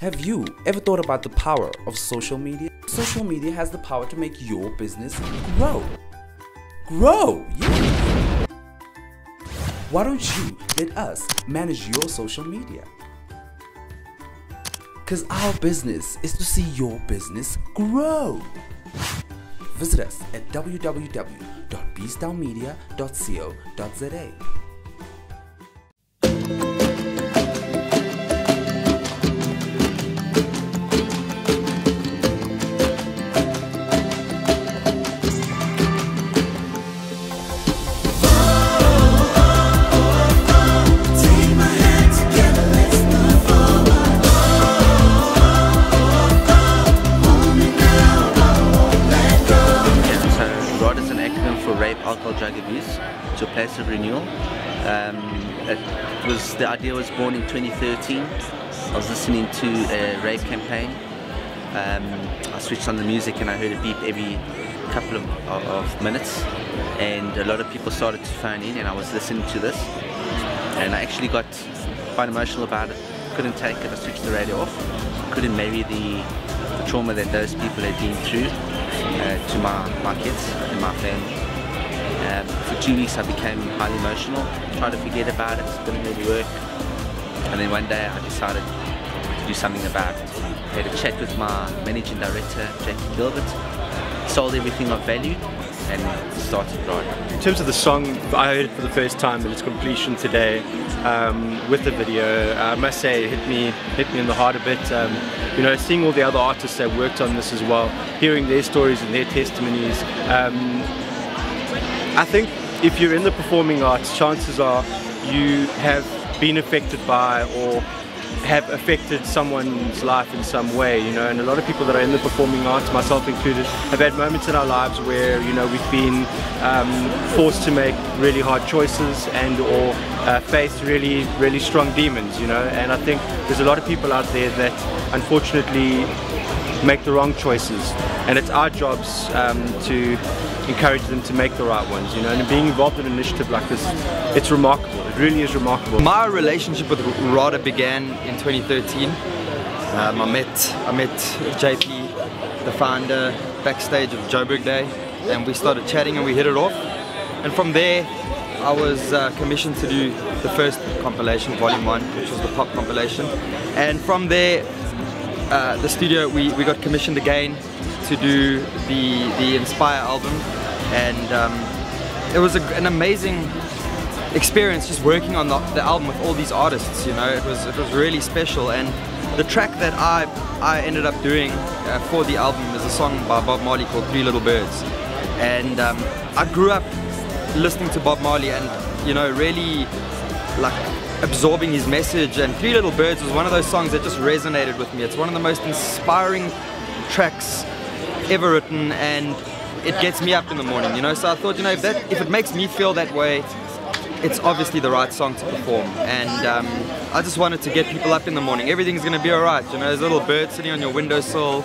Have you ever thought about the power of social media? Social media has the power to make your business grow. Grow! Yeah! Why don't you let us manage your social media? Because our business is to see your business grow. Visit us at www.bstownmedia.co.za. the idea was born in 2013. I was listening to a rape campaign. Um, I switched on the music and I heard a beep every couple of, of, of minutes, and a lot of people started to phone in, and I was listening to this, and I actually got quite emotional about it. Couldn't take it. I switched the radio off. Couldn't marry the, the trauma that those people had been through uh, to my, my kids and my family. Um, for two weeks I became highly emotional, tried to forget about it, didn't really work. And then one day I decided to do something about it. I had a chat with my managing director, Jackie Gilbert, sold everything of value and started RADA. In terms of the song, I heard it for the first time in its completion today um, with the video. I must say it hit me, hit me in the heart a bit. Um, you know, seeing all the other artists that worked on this as well, hearing their stories and their testimonies. I think if you're in the performing arts, chances are you have been affected by or have affected someone's life in some way, you know, and a lot of people that are in the performing arts, myself included, have had moments in our lives where, you know, we've been um, forced to make really hard choices and or uh, face really, really strong demons, you know, and I think there's a lot of people out there that unfortunately make the wrong choices and it's our jobs um, to encourage them to make the right ones you know and being involved in an initiative like this it's remarkable it really is remarkable My relationship with RADA began in 2013. Um, I met I met JP, the founder, backstage of Joburg Day, and we started chatting and we hit it off. And from there, I was uh, commissioned to do the first compilation, Volume One, which was the pop compilation. And from there, uh, the studio we, we got commissioned again to do the the Inspire album, and um, it was a, an amazing experience just working on the, the album with all these artists you know? It was it was really special. And the track that I I ended up doing uh, for the album is a song by Bob Marley called Three Little Birds. And um, I grew up listening to Bob Marley and you know really like absorbing his message and Three Little Birds was one of those songs that just resonated with me. It's one of the most inspiring tracks ever written and it gets me up in the morning you know? So I thought you know if that if it makes me feel that way it's obviously the right song to perform. And um, I just wanted to get people up in the morning. Everything's gonna be alright you know? There's a little bird sitting on your windowsill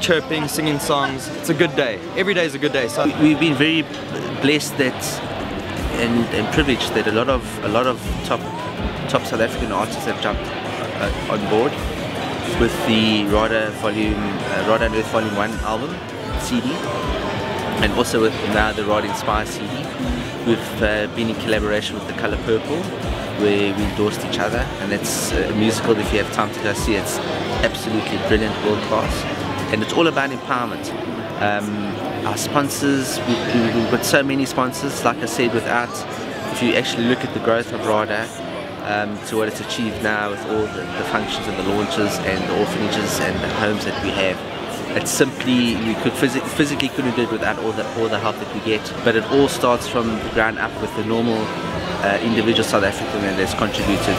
chirping singing songs. It's a good day. Every day is a good day. So We've been very blessed that and, and privileged that a lot of a lot of top top South African artists have jumped uh, on board with the RADA Volume uh, RADA and Earth Volume One album CD, and also with now the RADA Inspire CD. We've uh, been in collaboration with the Color Purple, where we endorsed each other, and it's a musical. If you have time to go see, it's absolutely brilliant, world class, and it's all about empowerment. Um, our sponsors, we, we, we've got so many sponsors. Like I said, without, if you actually look at the growth of RADA um, to what it's achieved now with all the, the functions and the launches and the orphanages and the homes that we have, it's simply we could phys- physically couldn't do it without all the all the help that we get. But it all starts from the ground up with the normal uh, individual South African that has contributed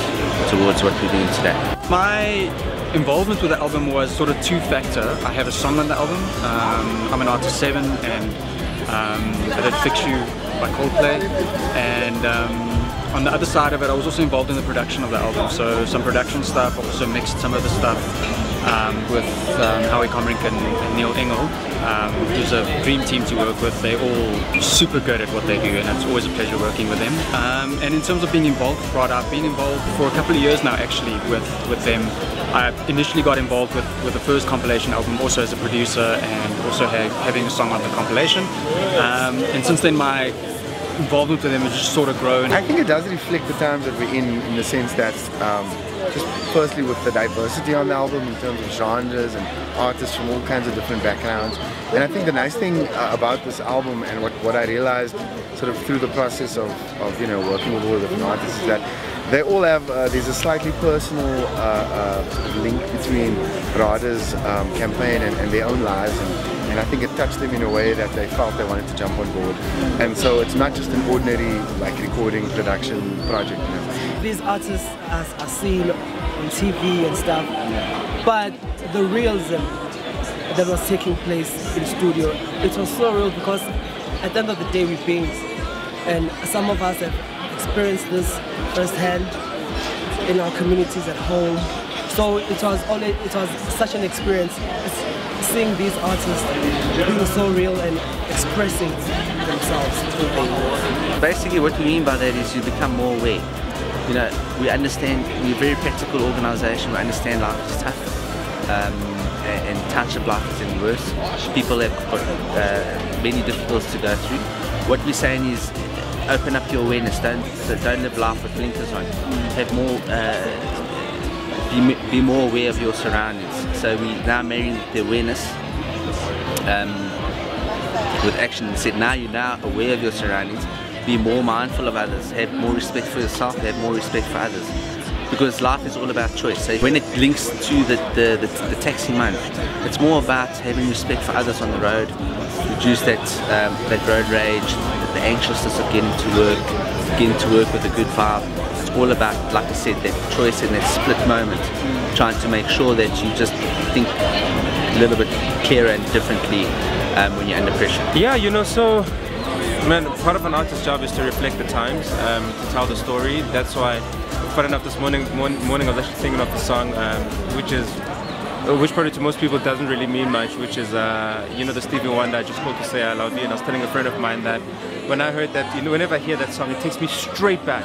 towards what we're doing today. My involvement with the album was sort of two-factor. I have a song on the album. Um, I'm an artist seven, and um, I did "Fix You" by Coldplay. And um, on the other side of it, I was also involved in the production of the album. So some production stuff. Also mixed some of the stuff. Um, with um, Howie Comrink and, and Neil Engel, um, who's a dream team to work with. They're all super good at what they do, and it's always a pleasure working with them. Um, and in terms of being involved RADA, I've been involved for a couple of years now, actually, with with them. I initially got involved with, with the first compilation album also as a producer and also ha having a song on the compilation. Um, and since then my involvement with them has just sort of grown. I think it does reflect the times that we're in, in the sense that um, firstly with the diversity on the album in terms of genres and artists from all kinds of different backgrounds. And I think the nice thing uh, about this album and what, what I realized sort of through the process of, of you know working with all the different artists is that they all have, uh, there's a slightly personal uh, uh, link between RADA's um, campaign and, and, their own lives and, and, I think it touched them in a way that they felt they wanted to jump on board. And so it's not just an ordinary like recording production project. You know. These artists are, are seen on TV and stuff, but the realism that was taking place in studio, it was so real because at the end of the day we paint and some of us have experienced this firsthand in our communities at home. So it was only, it was such an experience seeing these artists being so real and expressing themselves. Basically what we mean by that is you become more aware. You know, we understand, we're a very practical organisation, we understand life is tough. Um, and, and township life is any worse. People have got uh, many difficulties to go through. What we're saying is open up your awareness. Don't don't live life with blinkers on. Have more. Uh, be, be more aware of your surroundings. So we're now marrying the awareness um, with action. Said now you're now aware of your surroundings. Be more mindful of others. Have more respect for yourself. Have more respect for others. Because life is all about choice. So when it links to the, the, the, the taxi month, it's more about having respect for others on the road, reduce that um, that road rage, the anxiousness of getting to work, getting to work with a good vibe. It's all about, like I said, that choice in that split moment, trying to make sure that you just think a little bit clearer and differently um, when you're under pressure. Yeah, you know, so man, part of an artist's job is to reflect the times, um, to tell the story. That's why, fun enough, this morning, morning I was actually thinking of the song, um, which is uh, which probably to most people doesn't really mean much, which is, uh, you know, the Stevie Wonder, I just called to say I love you. And I was telling a friend of mine that when I heard that, you know, whenever I hear that song, it takes me straight back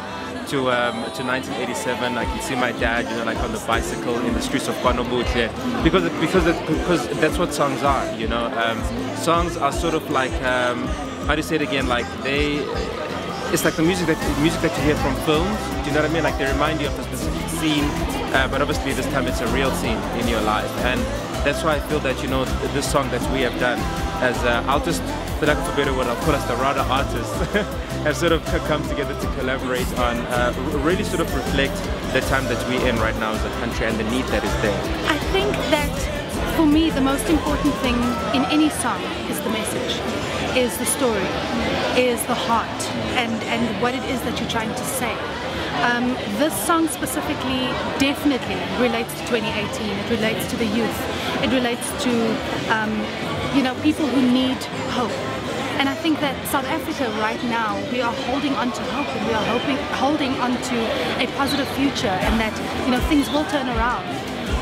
to um, to 1987. I can see my dad, you know, like on the bicycle in the streets of KwaNobuhle, because because because that's what songs are. You know, um, songs are sort of like um, how do you say it again? Like they it's like the music that music that you hear from films. Do you know what I mean? Like they remind you of a specific scene, uh, but obviously this time it's a real scene in your life, and that's why I feel that you know this song that we have done as uh, I'll just, for lack of a better word, I'll call us the RADA artists, have sort of come together to collaborate on uh, really sort of reflect the time that we're in right now as a country and the need that is there. I think that for me the most important thing in any song is the message, is the story, is the heart and, and what it is that you're trying to say. Um, this song specifically definitely relates to 2018. It relates to the youth. It relates to um, you know people who need hope. And I think that South Africa right now, we are holding on to hope and we are hoping, holding on to a positive future and that you know things will turn around.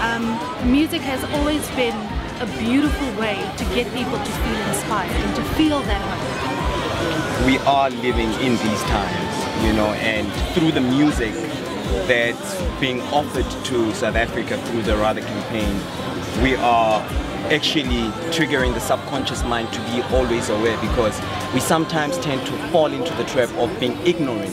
Um, music has always been a beautiful way to get people to feel inspired and to feel that hope we are living in these times, you know, and through the music that's being offered to South Africa through the RADA campaign, we are actually triggering the subconscious mind to be always aware because we sometimes tend to fall into the trap of being ignorant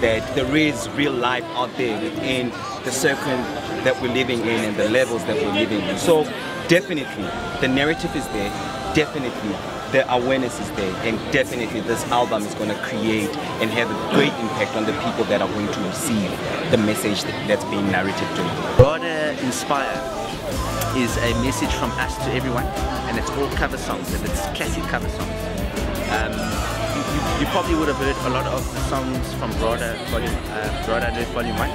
that there is real life out there within the circle that we're living in and the levels that we're living in. So definitely the narrative is there, definitely the awareness is there and definitely this album is going to create and have a great impact on the people that are going to receive the message that's being narrated to them. RADA Inspire is a message from us to everyone and it's all cover songs and it's classic cover songs. Um, you, you, probably would have heard a lot of the songs from RADA Volume, uh, RADA Volume 1.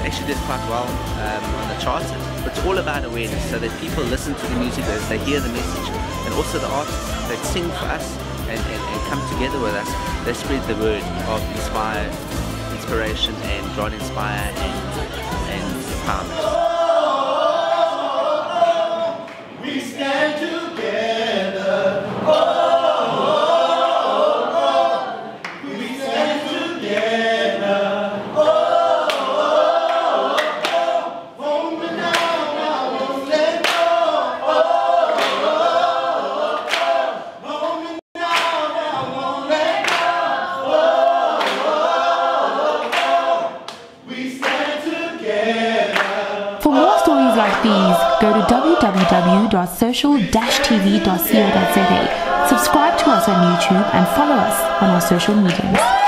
They actually did quite well um, on the charts, it's all about awareness so that people listen to the music, as they hear the message, and also the artists that sing for us and, and, and come together with us, they spread the word of inspire, inspiration and God inspire and, and empowerment. stories like these, go to www.social-tv.co.za. Subscribe to us on YouTube and follow us on our social medias.